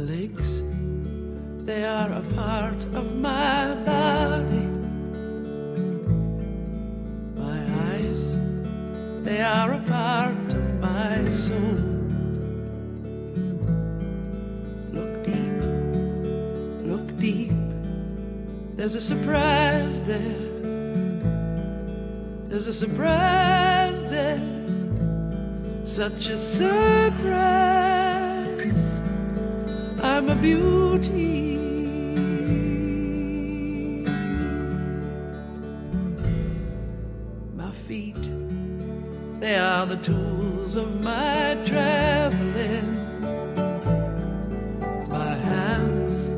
legs, they are a part of my body. My eyes, they are a part of my soul. Look deep, look deep. There's a surprise there. There's a surprise there. Such a surprise. I'm a beauty. My feet, they are the tools of my traveling. My hands,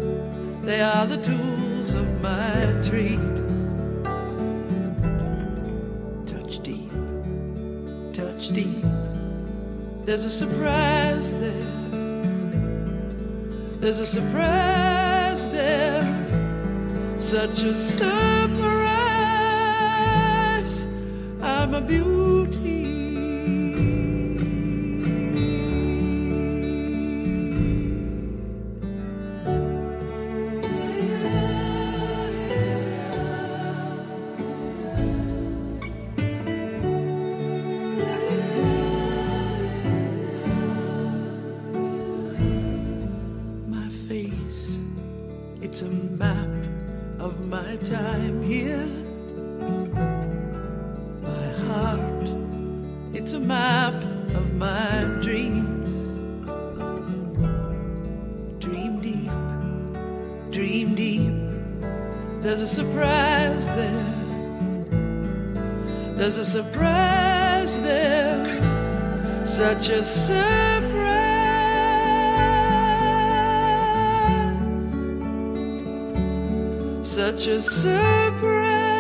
they are the tools of my treat. Touch deep, touch deep. There's a surprise there. There's a surprise there. Such a surprise. I'm a beauty. It's a map of my time here. My heart, it's a map of my dreams. Dream deep, dream deep. There's a surprise there. There's a surprise there. Such a surprise. Such a surprise.